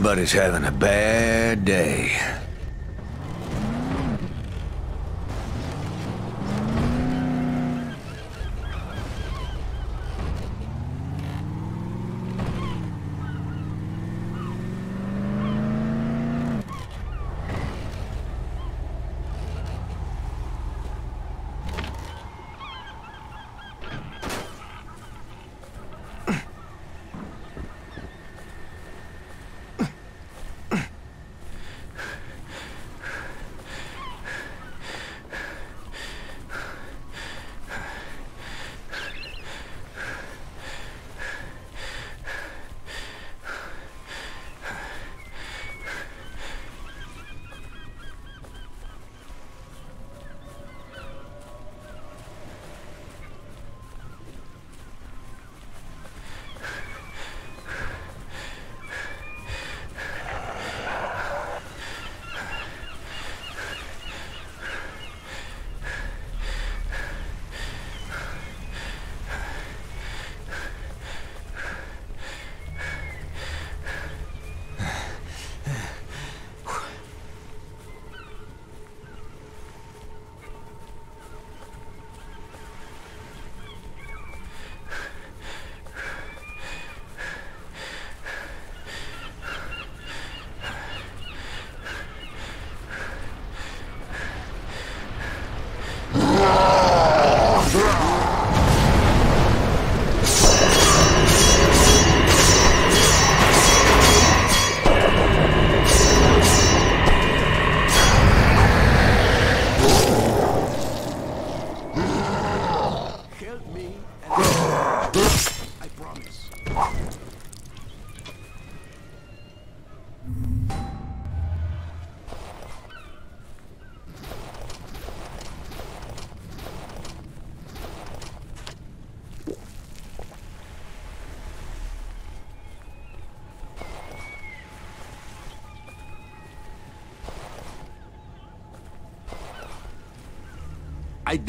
Somebody's having a bad day.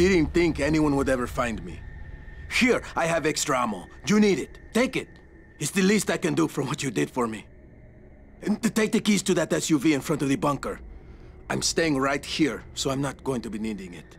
Didn't think anyone would ever find me. Here, I have extra ammo. You need it. Take it. It's the least I can do for what you did for me. And take the keys to that SUV in front of the bunker. I'm staying right here, so I'm not going to be needing it.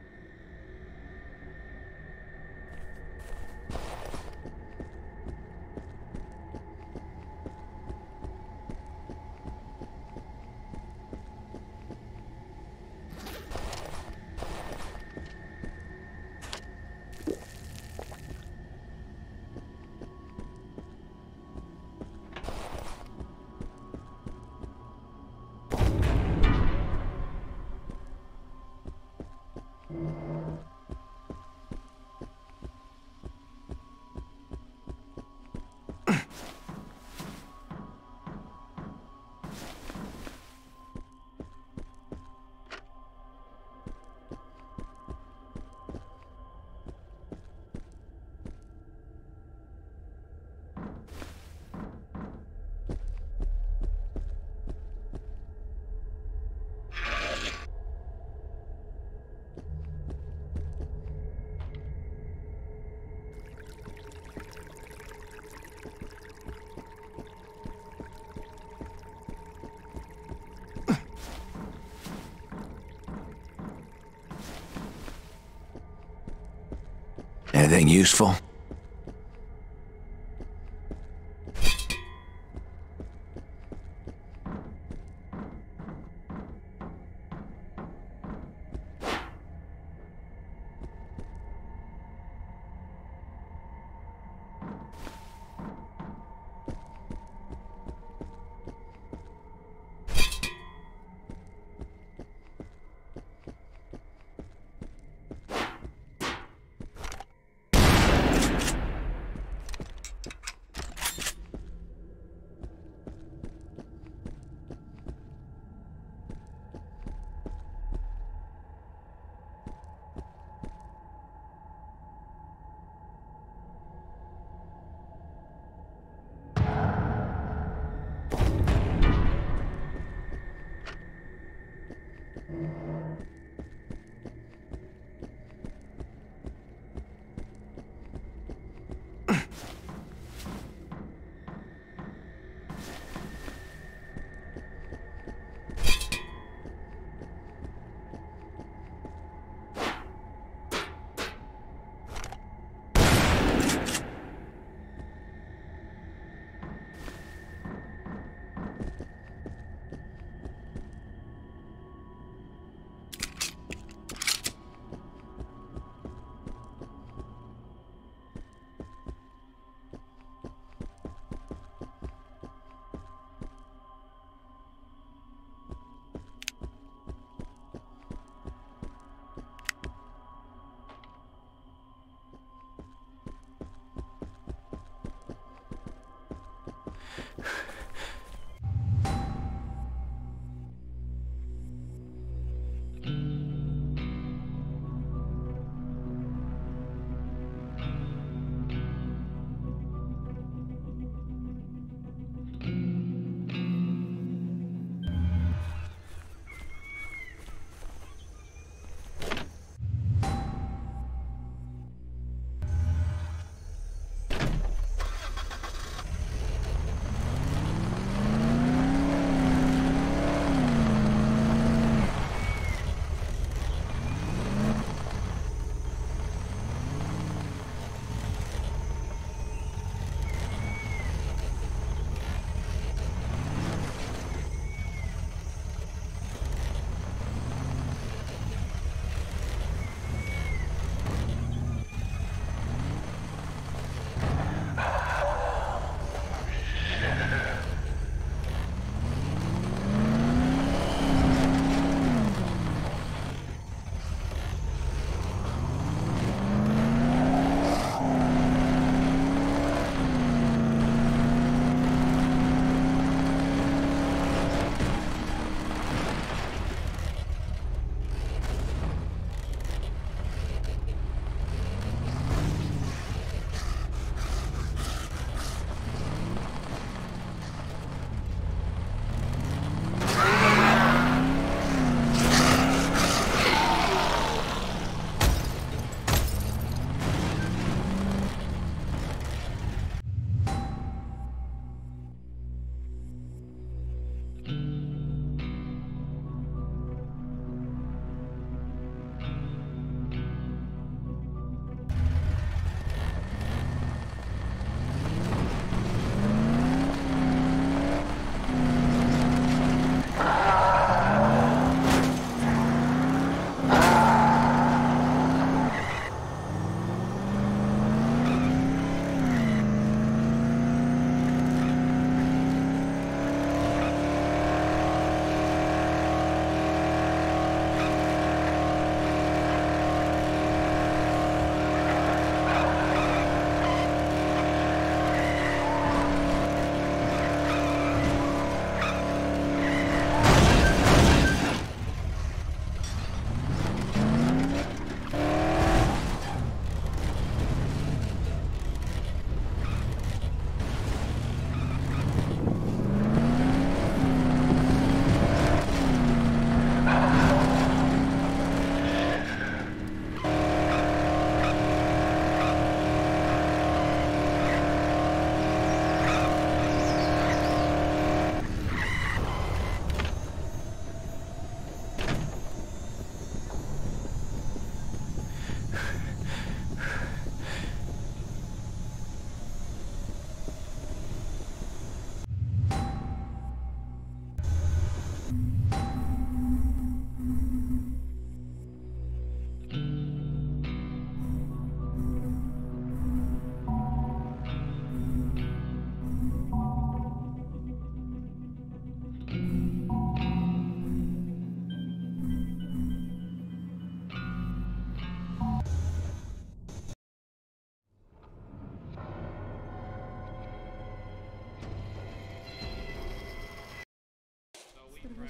Anything useful?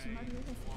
Yeah.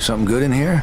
？Something good in here?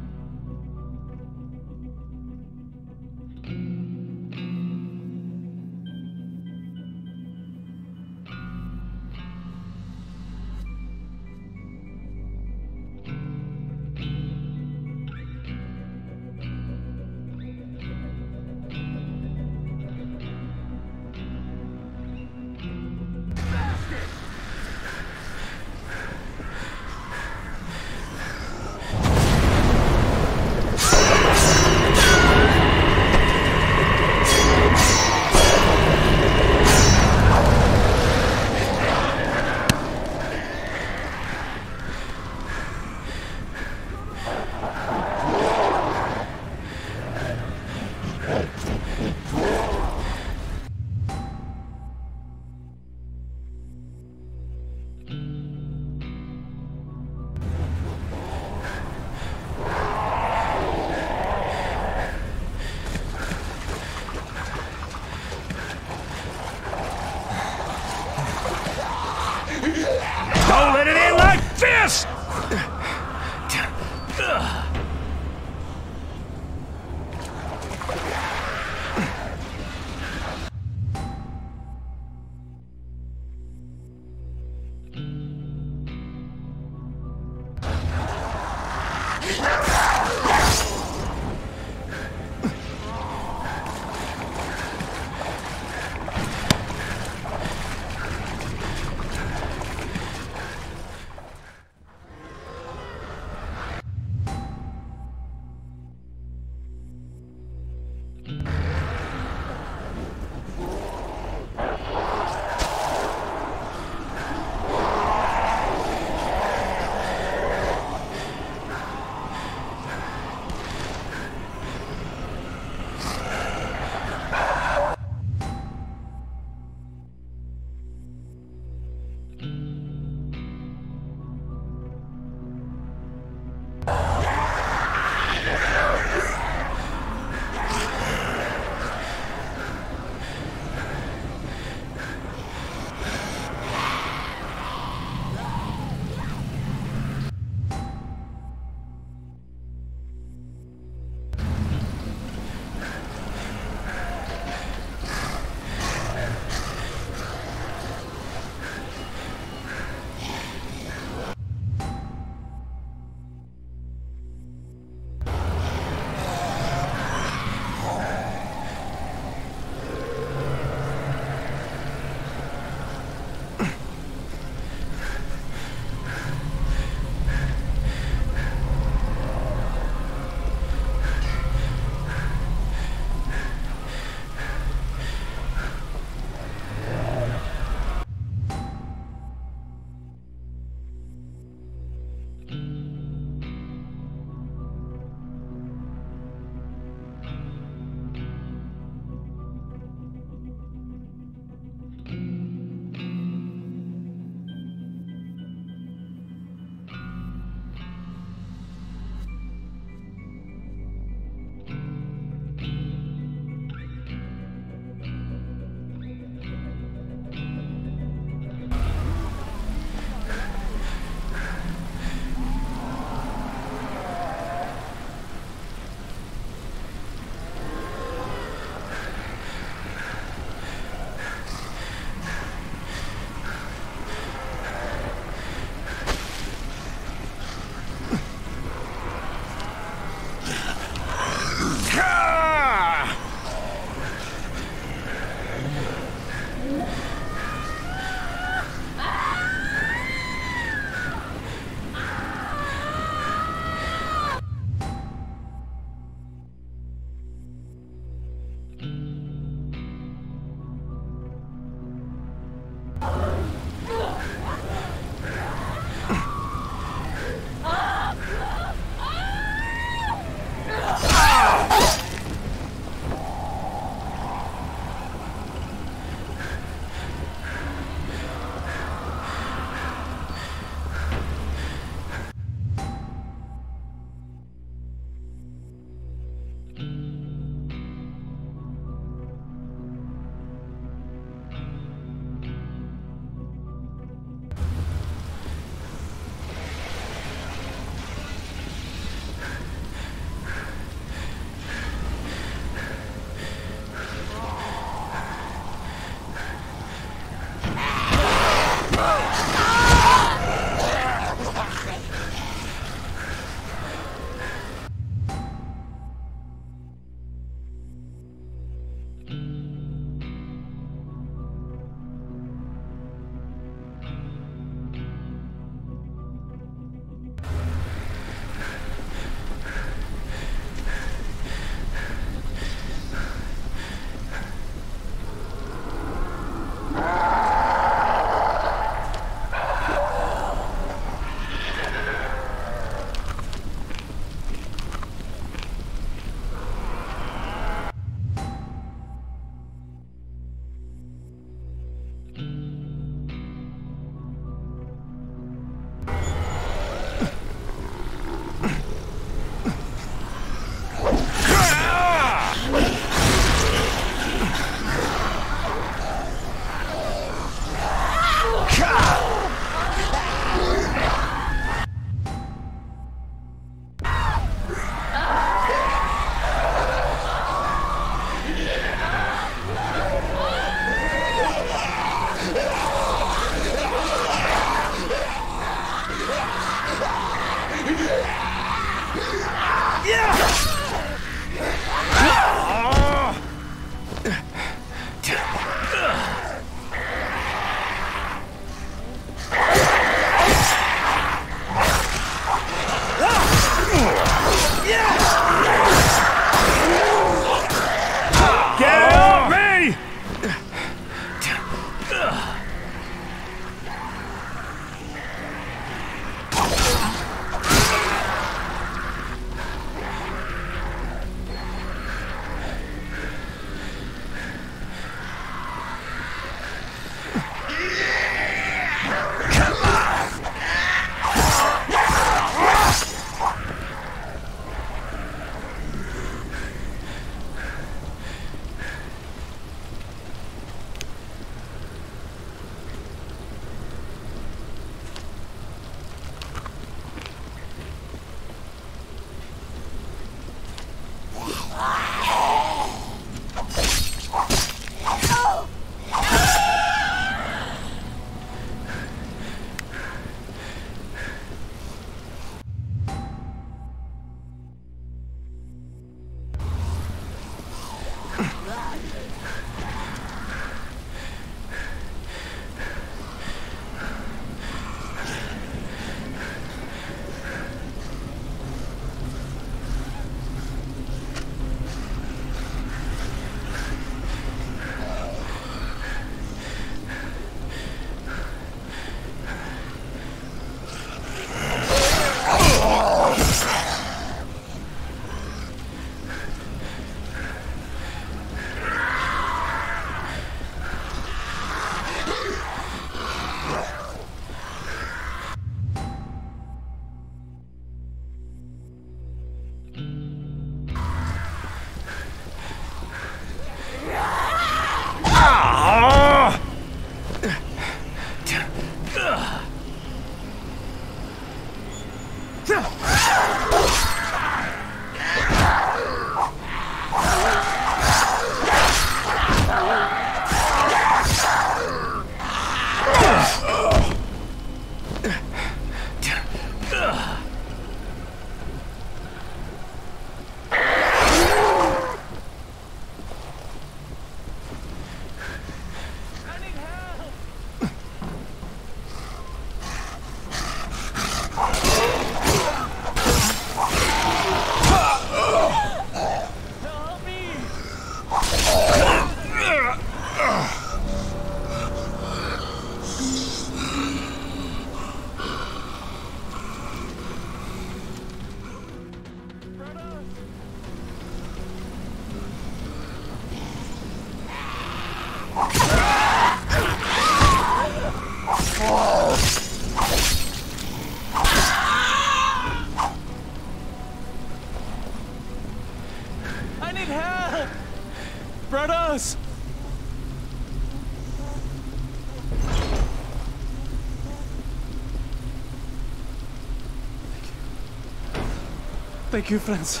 Thank you, friends.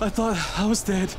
I thought I was dead.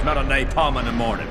Smell of napalm in the morning.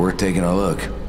Worth taking a look.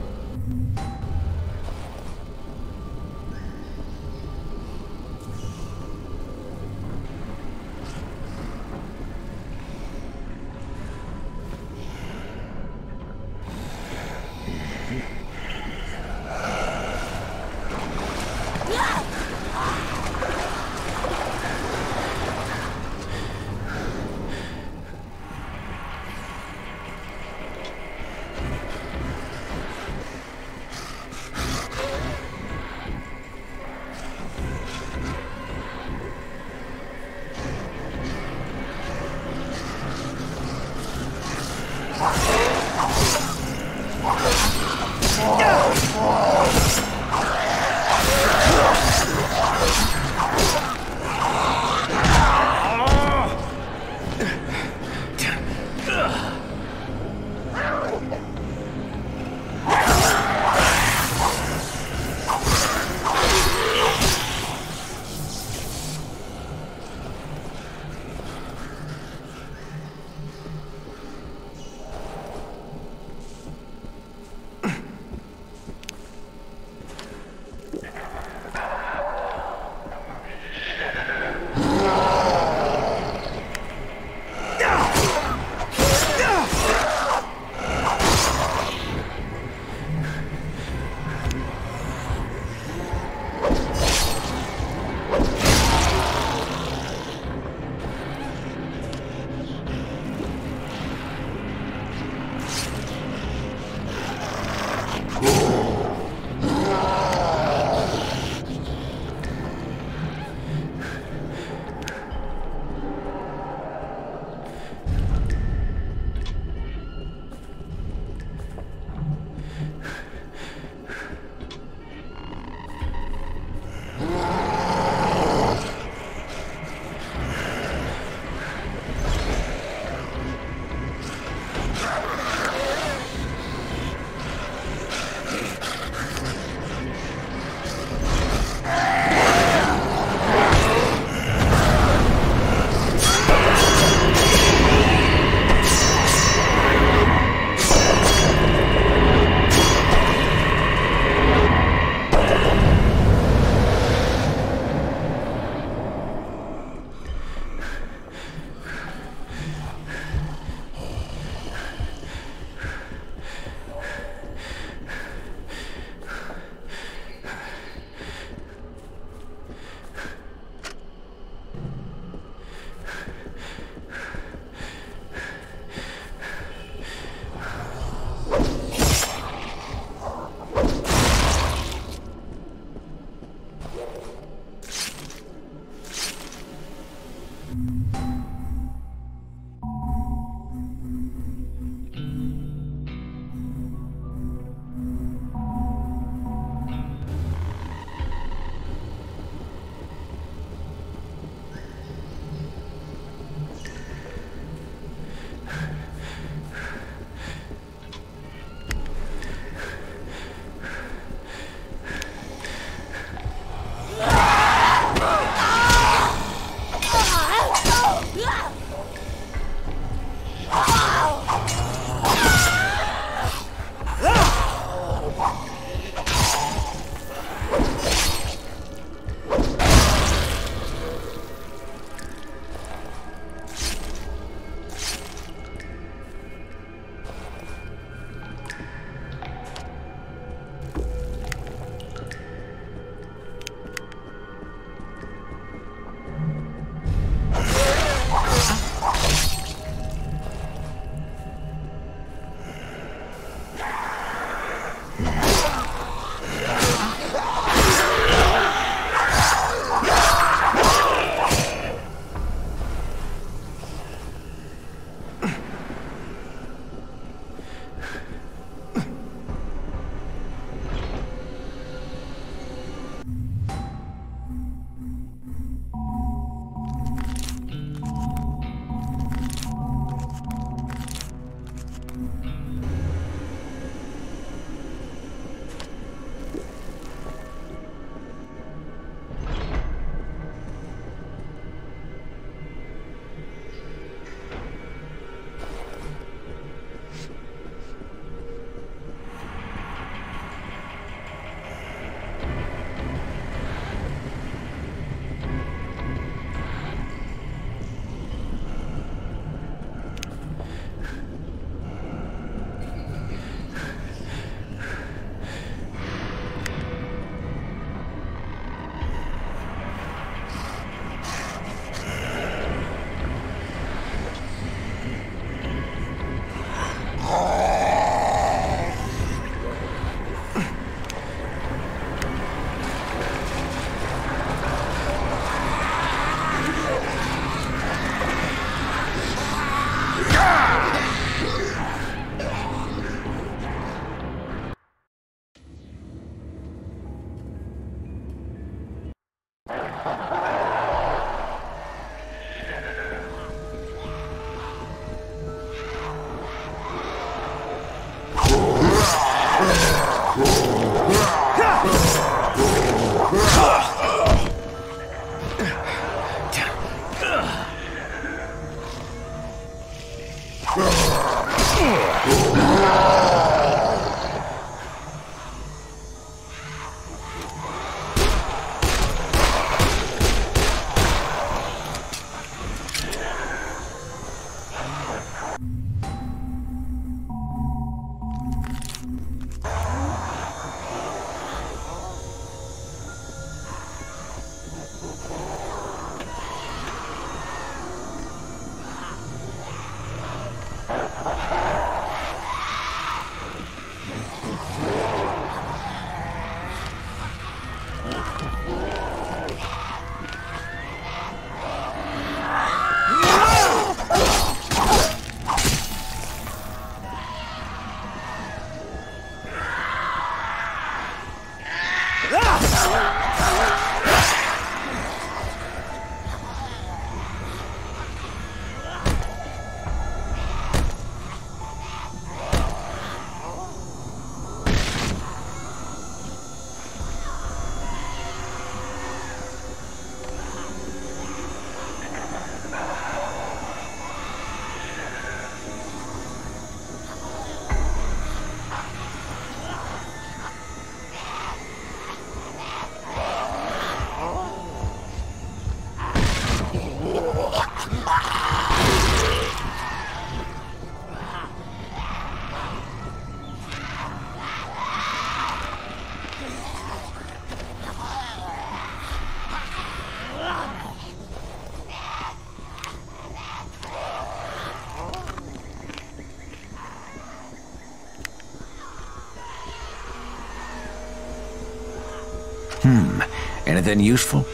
Hmm. Anything useful?